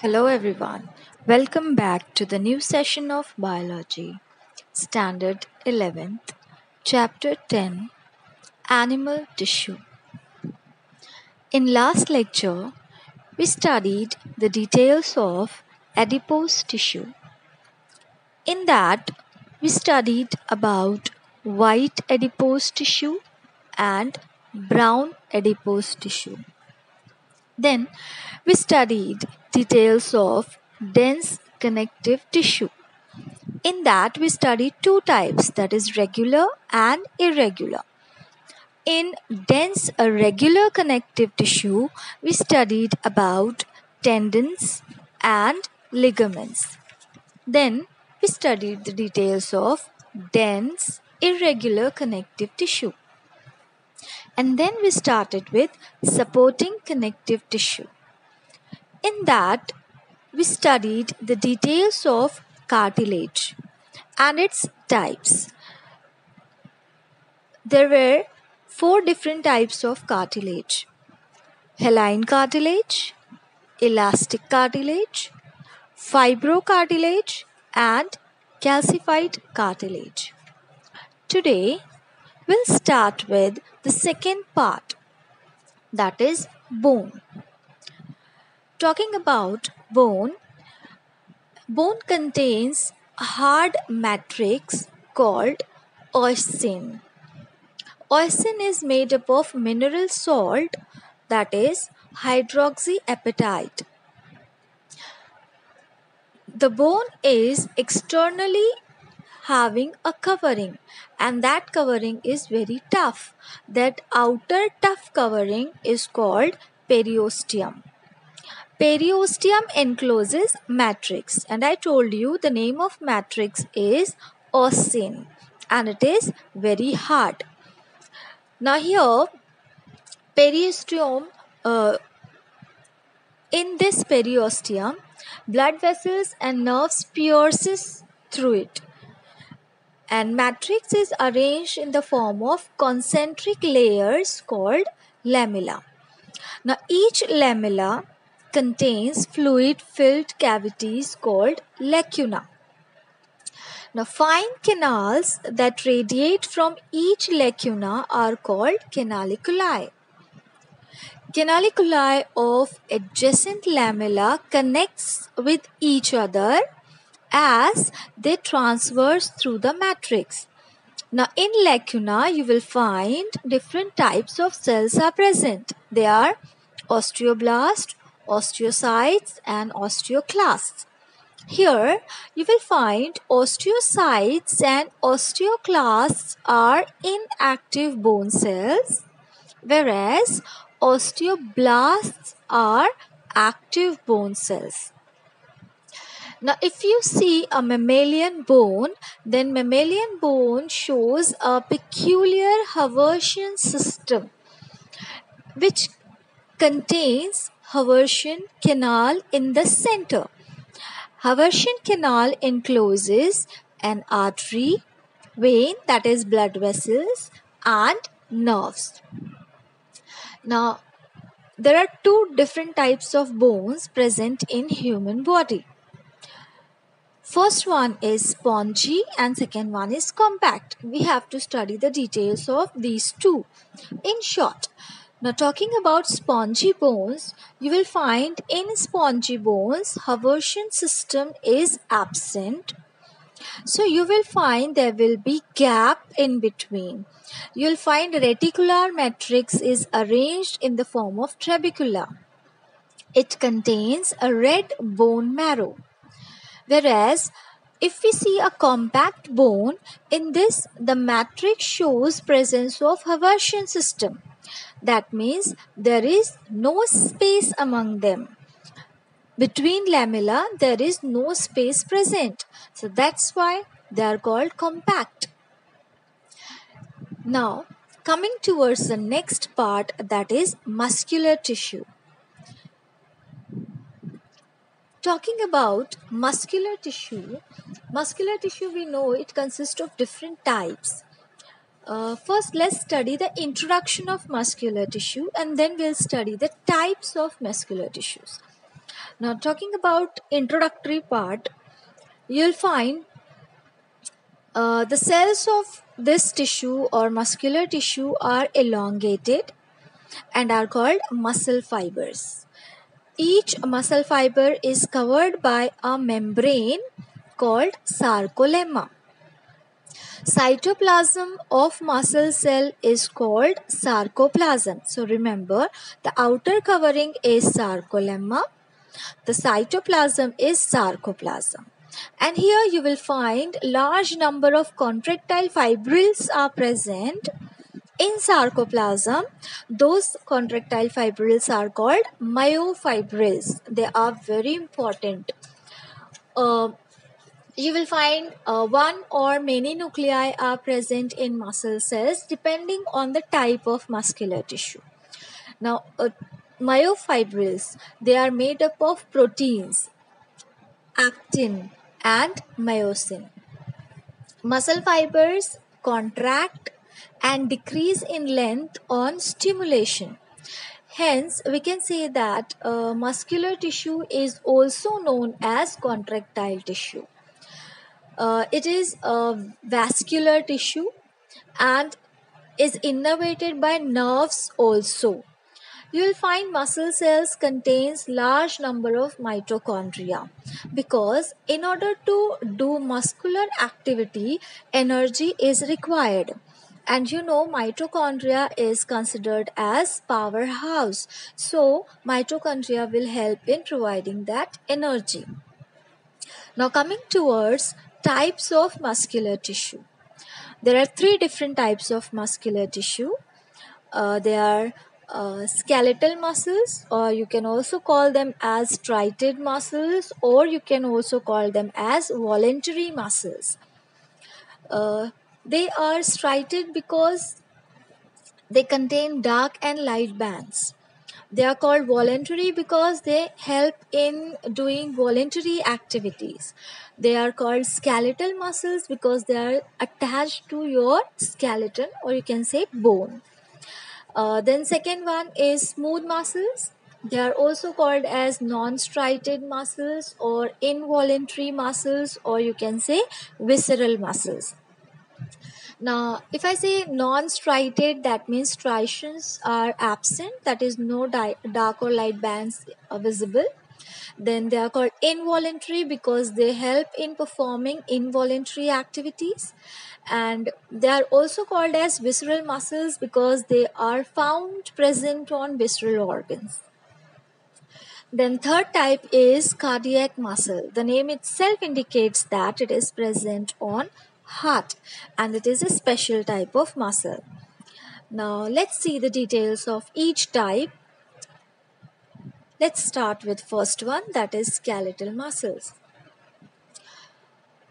Hello everyone. Welcome back to the new session of Biology, Standard 11th, Chapter 10 Animal Tissue. In last lecture, we studied the details of adipose tissue. In that, we studied about white adipose tissue and brown adipose tissue. Then we studied details of dense connective tissue. In that we studied two types that is regular and irregular. In dense uh, irregular connective tissue we studied about tendons and ligaments. Then we studied the details of dense irregular connective tissue and then we started with supporting connective tissue. In that, we studied the details of cartilage and its types. There were four different types of cartilage hyaline cartilage, elastic cartilage, fibrocartilage, and calcified cartilage. Today, we'll start with the second part that is bone. Talking about bone, bone contains a hard matrix called ossein. Ossein is made up of mineral salt that is hydroxyapatite. The bone is externally having a covering and that covering is very tough. That outer tough covering is called periosteum. Periosteum encloses matrix and I told you the name of matrix is ossein and it is very hard. Now here periosteum uh, in this periosteum blood vessels and nerves pierces through it and matrix is arranged in the form of concentric layers called lamella. Now each lamella contains fluid filled cavities called lacuna. Now fine canals that radiate from each lacuna are called canaliculi. Canaliculi of adjacent lamella connects with each other as they transverse through the matrix. Now in lacuna you will find different types of cells are present. They are osteoblast, osteocytes and osteoclasts. Here you will find osteocytes and osteoclasts are inactive bone cells whereas osteoblasts are active bone cells. Now, if you see a mammalian bone, then mammalian bone shows a peculiar Haversian system which contains Haversian canal in the center. Haversian canal encloses an artery, vein that is blood vessels and nerves. Now, there are two different types of bones present in human body. First one is spongy and second one is compact. We have to study the details of these two. In short, now talking about spongy bones, you will find in spongy bones, Haversian system is absent. So you will find there will be gap in between. You will find reticular matrix is arranged in the form of trabecula. It contains a red bone marrow. Whereas if we see a compact bone, in this the matrix shows presence of Haversian system. That means there is no space among them. Between lamella there is no space present. So that's why they are called compact. Now coming towards the next part that is muscular tissue. Talking about muscular tissue, muscular tissue we know it consists of different types. Uh, first, let's study the introduction of muscular tissue and then we'll study the types of muscular tissues. Now, talking about introductory part, you'll find uh, the cells of this tissue or muscular tissue are elongated and are called muscle fibers. Each muscle fiber is covered by a membrane called sarcolemma. Cytoplasm of muscle cell is called sarcoplasm. So remember the outer covering is sarcolemma. The cytoplasm is sarcoplasm. And here you will find large number of contractile fibrils are present in sarcoplasm. Those contractile fibrils are called myofibrils. They are very important. Uh, you will find uh, one or many nuclei are present in muscle cells depending on the type of muscular tissue. Now, uh, myofibrils, they are made up of proteins, actin and myosin. Muscle fibers contract and decrease in length on stimulation. Hence, we can say that uh, muscular tissue is also known as contractile tissue. Uh, it is a vascular tissue and is innervated by nerves also. You will find muscle cells contains large number of mitochondria because in order to do muscular activity energy is required. And you know mitochondria is considered as powerhouse. So mitochondria will help in providing that energy. Now coming towards types of muscular tissue. There are three different types of muscular tissue. Uh, they are uh, skeletal muscles or you can also call them as striated muscles or you can also call them as voluntary muscles. Uh, they are striated because they contain dark and light bands. They are called voluntary because they help in doing voluntary activities. They are called skeletal muscles because they are attached to your skeleton or you can say bone. Uh, then second one is smooth muscles. They are also called as non-striated muscles or involuntary muscles or you can say visceral muscles. Now, if I say non-striated, that means striations are absent, that is no dark or light bands are visible. Then they are called involuntary because they help in performing involuntary activities. And they are also called as visceral muscles because they are found present on visceral organs. Then third type is cardiac muscle. The name itself indicates that it is present on heart and it is a special type of muscle. Now let's see the details of each type. Let's start with first one that is skeletal muscles.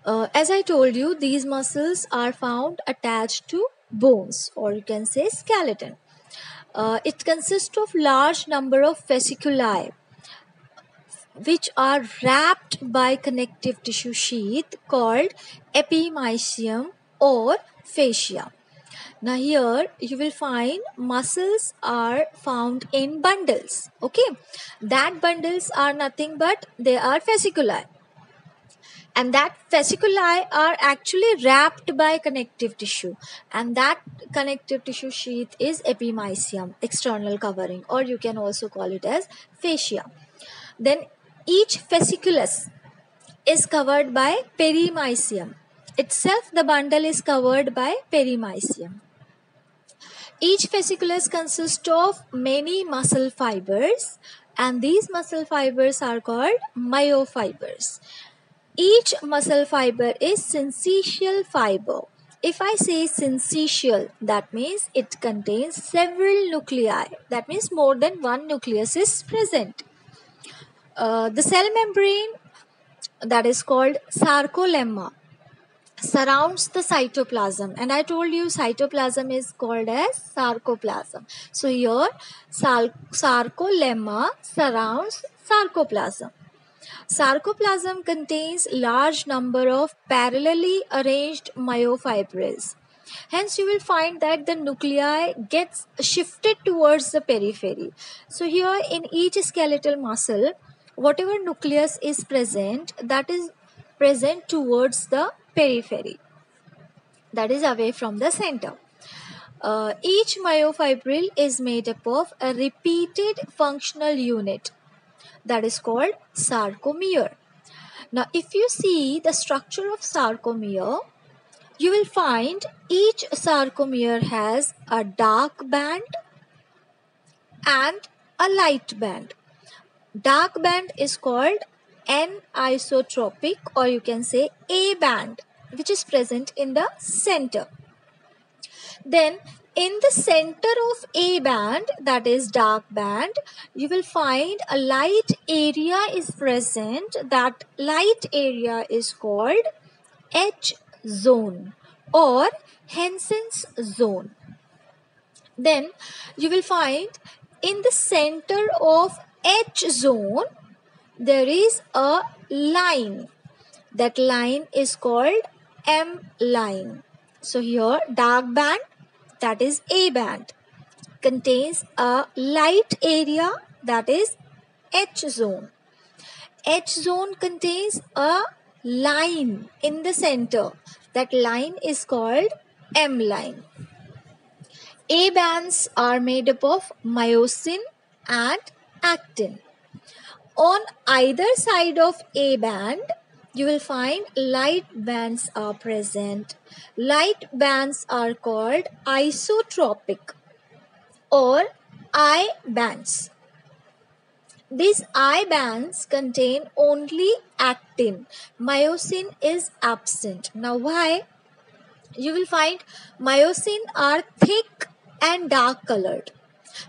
Uh, as I told you, these muscles are found attached to bones or you can say skeleton. Uh, it consists of large number of fasciculi which are wrapped by connective tissue sheath called epimysium or fascia. Now here you will find muscles are found in bundles. Okay, that bundles are nothing but they are fasciculi. And that fasciculi are actually wrapped by connective tissue, and that connective tissue sheath is epimysium, external covering, or you can also call it as fascia. Then each fasciculus is covered by perimysium. Itself, the bundle is covered by perimysium. Each fasciculus consists of many muscle fibers, and these muscle fibers are called myofibers. Each muscle fiber is syncytial fiber. If I say syncytial, that means it contains several nuclei. That means more than one nucleus is present. Uh, the cell membrane that is called sarcolemma surrounds the cytoplasm. And i told you cytoplasm is called as sarcoplasm. So here sarcolemma surrounds sarcoplasm. Sarcoplasm contains large number of parallelly arranged myofibrils. Hence you will find that the nuclei gets shifted towards the periphery. So here in each skeletal muscle whatever nucleus is present that is present towards the periphery that is away from the center uh, each myofibril is made up of a repeated functional unit that is called sarcomere. Now, if you see the structure of sarcomere, you will find each sarcomere has a dark band and a light band. Dark band is called anisotropic or you can say A band which is present in the center. Then in the center of A band, that is dark band, you will find a light area is present. That light area is called H zone or Hensen's zone. Then you will find in the center of H zone, there is a line. That line is called M line. So here dark band that is A band contains a light area that is H zone. H zone contains a line in the center. That line is called M line. A bands are made up of myosin and actin. On either side of A band, you will find light bands are present. Light bands are called isotropic or I bands. These I bands contain only actin. Myosin is absent. Now why? You will find myosin are thick and dark colored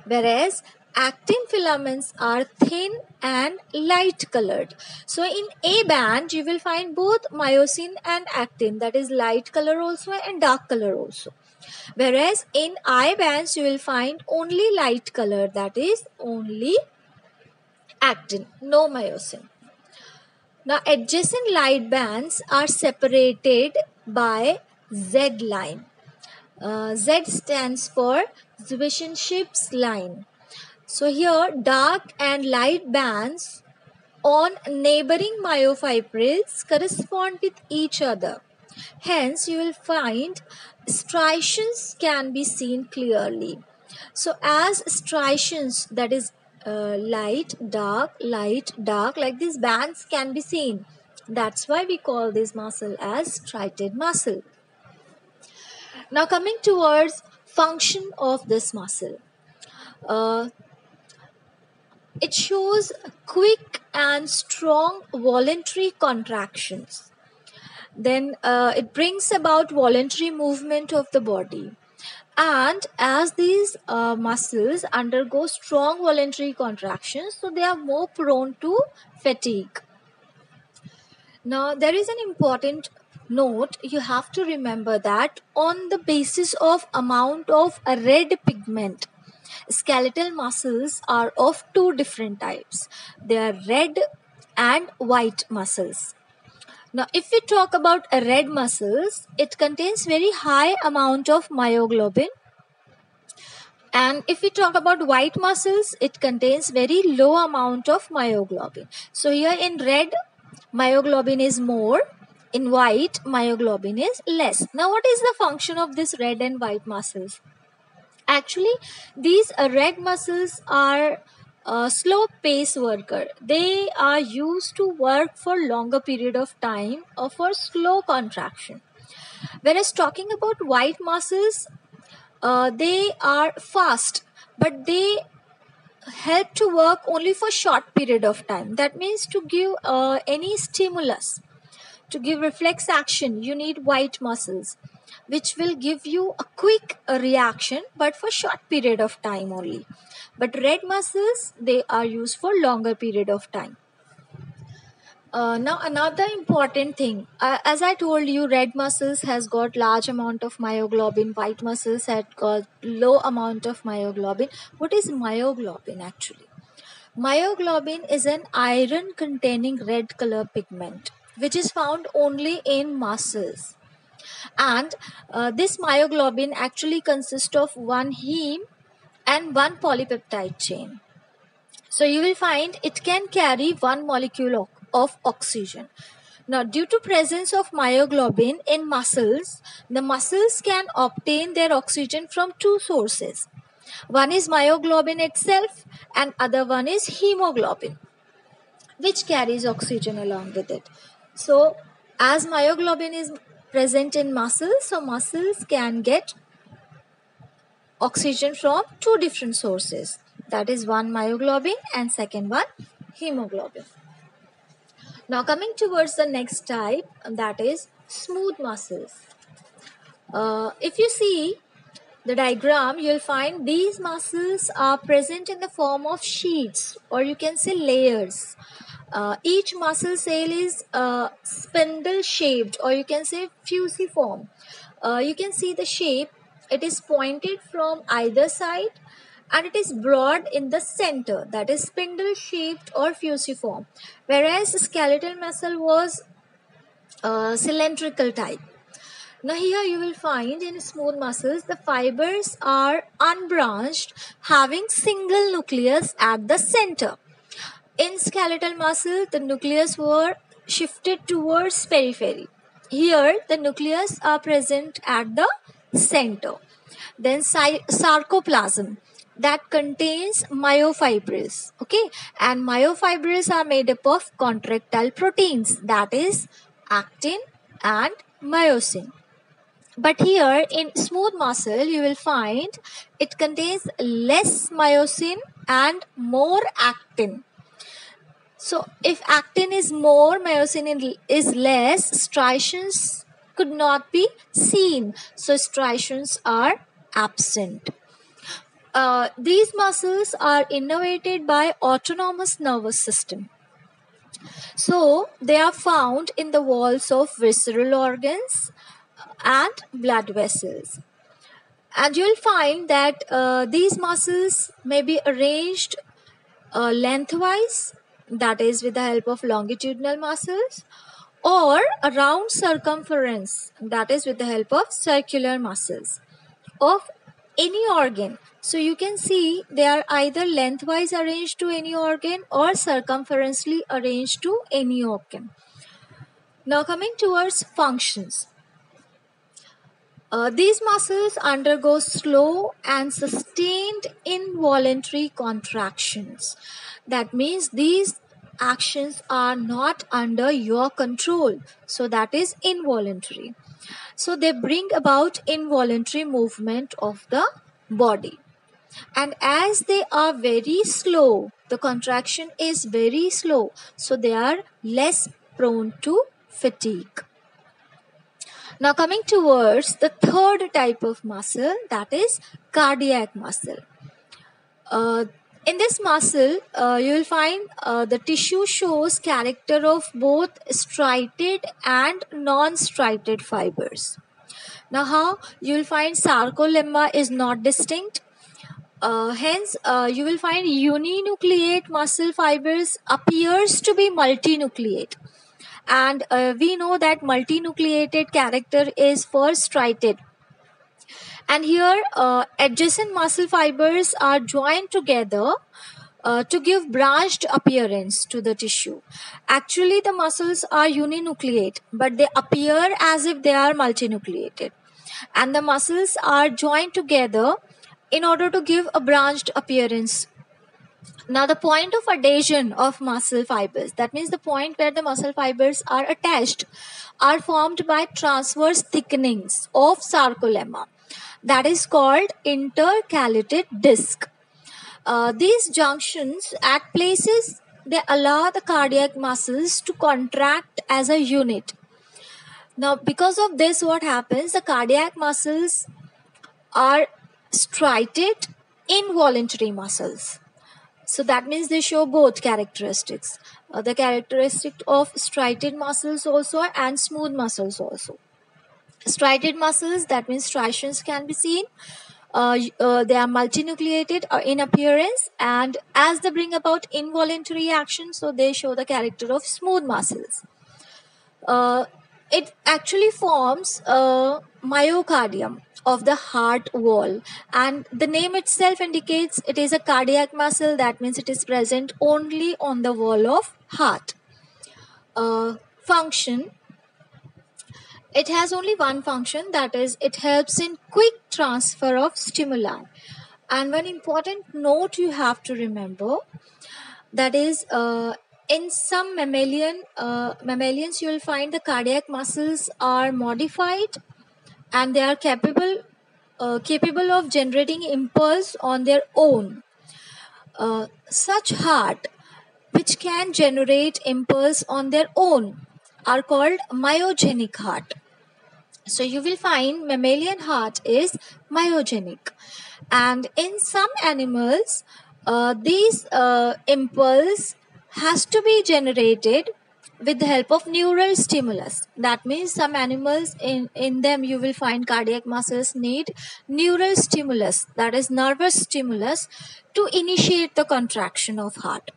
whereas actin filaments are thin and light colored. So in A band you will find both myosin and actin that is light color also and dark color also. Whereas in I bands you will find only light color that is only actin no myosin. Now adjacent light bands are separated by Z line. Uh, Z stands for Zwischenscheibe line. So here dark and light bands on neighboring myofibrils correspond with each other. Hence you will find striations can be seen clearly. So as striations that is uh, light, dark, light, dark like these bands can be seen. That's why we call this muscle as striated muscle. Now coming towards function of this muscle. Uh, it shows quick and strong voluntary contractions. Then uh, it brings about voluntary movement of the body. And as these uh, muscles undergo strong voluntary contractions, so they are more prone to fatigue. Now, there is an important note you have to remember that on the basis of amount of red pigment skeletal muscles are of two different types. They are red and white muscles. Now if we talk about red muscles it contains very high amount of myoglobin. And if we talk about white muscles it contains very low amount of myoglobin. So here in red myoglobin is more. In white myoglobin is less. Now what is the function of this red and white muscles actually these uh, red muscles are a slow pace worker. They are used to work for longer period of time or for slow contraction. Whereas talking about white muscles uh, they are fast but they help to work only for short period of time. That means to give uh, any stimulus to give reflex action you need white muscles which will give you a quick reaction but for short period of time only. But red muscles they are used for longer period of time. Uh, now another important thing uh, as i told you red muscles has got large amount of myoglobin white muscles had got low amount of myoglobin. What is myoglobin actually? Myoglobin is an iron containing red color pigment which is found only in muscles and uh, this myoglobin actually consists of one heme and one polypeptide chain So you will find it can carry one molecule of, of oxygen. Now, due to presence of myoglobin in muscles, the muscles can obtain their oxygen from two sources. One is myoglobin itself and other one is hemoglobin which carries oxygen along with it. So, as myoglobin is present in muscles, so muscles can get oxygen from two different sources. That is one myoglobin and second one hemoglobin. Now coming towards the next type that is smooth muscles. Uh, if you see the diagram you'll find these muscles are present in the form of sheets or you can say layers uh, each muscle cell is uh, spindle shaped or you can say fusiform. Uh, you can see the shape. It is pointed from either side and it is broad in the center that is spindle shaped or fusiform whereas skeletal muscle was uh, cylindrical type now here you will find in smooth muscles the fibers are unbranched having single nucleus at the center in skeletal muscle, the nucleus were shifted towards periphery. Here, the nucleus are present at the center. Then sarcoplasm that contains myofibrils. Okay, and myofibrils are made up of contractile proteins that is actin and myosin. But here in smooth muscle, you will find it contains less myosin and more actin. So if actin is more, myosin is less, striations could not be seen. So striations are absent. Uh, these muscles are innervated by autonomous nervous system. So they are found in the walls of visceral organs and blood vessels. And you'll find that uh, these muscles may be arranged uh, lengthwise that is with the help of longitudinal muscles or around circumference that is with the help of circular muscles of any organ. So you can see they are either lengthwise arranged to any organ or circumferentially arranged to any organ. Now coming towards functions. Uh, these muscles undergo slow and sustained involuntary contractions that means these actions are not under your control. So that is involuntary. So they bring about involuntary movement of the body. And as they are very slow the contraction is very slow so they are less prone to fatigue. Now coming towards the third type of muscle that is cardiac muscle. Uh, in this muscle, uh, you will find uh, the tissue shows character of both striated and non-striated fibers. Now, how you will find sarcolemma is not distinct. Uh, hence, uh, you will find uninucleate muscle fibers appears to be multinucleate. And uh, we know that multinucleated character is for striated and here uh, adjacent muscle fibers are joined together uh, to give branched appearance to the tissue. Actually, the muscles are uninucleate, but they appear as if they are multinucleated. And the muscles are joined together in order to give a branched appearance. Now, the point of adhesion of muscle fibers, that means the point where the muscle fibers are attached, are formed by transverse thickenings of sarcolemma that is called intercalated disc. Uh, these junctions at places they allow the cardiac muscles to contract as a unit. Now, because of this, what happens? The cardiac muscles are striated involuntary muscles. So that means they show both characteristics. Uh, the characteristic of striated muscles also and smooth muscles also striated muscles that means striations can be seen. Uh, uh, they are multinucleated uh, in appearance and as they bring about involuntary action so they show the character of smooth muscles. Uh, it actually forms a myocardium of the heart wall and the name itself indicates it is a cardiac muscle that means it is present only on the wall of heart. Uh, function it has only one function that is it helps in quick transfer of stimuli. And one important note you have to remember that is uh, in some mammalian uh, mammalians you will find the cardiac muscles are modified and they are capable uh, capable of generating impulse on their own. Uh, such heart which can generate impulse on their own are called myogenic heart so you will find mammalian heart is myogenic. And in some animals uh, these uh, impulse has to be generated with the help of neural stimulus. That means some animals in in them you will find cardiac muscles need neural stimulus that is nervous stimulus to initiate the contraction of heart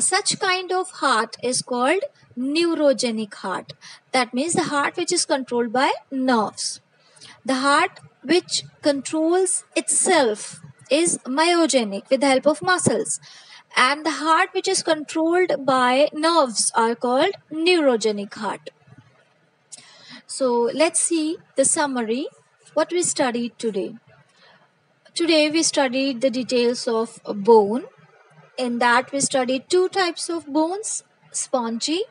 such kind of heart is called neurogenic heart. That means the heart which is controlled by nerves. The heart which controls itself is myogenic with the help of muscles. And the heart which is controlled by nerves are called neurogenic heart. So let's see the summary what we studied today. Today we studied the details of bone in that we studied two types of bones spongy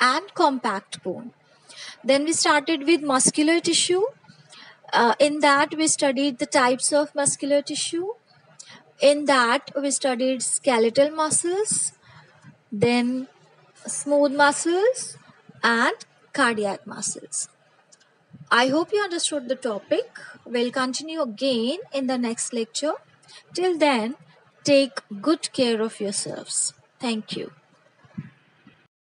and compact bone. Then we started with muscular tissue. Uh, in that we studied the types of muscular tissue. In that we studied skeletal muscles then smooth muscles and cardiac muscles. I hope you understood the topic. We'll continue again in the next lecture. Till then take good care of yourselves. Thank you